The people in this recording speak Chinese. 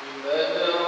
بمن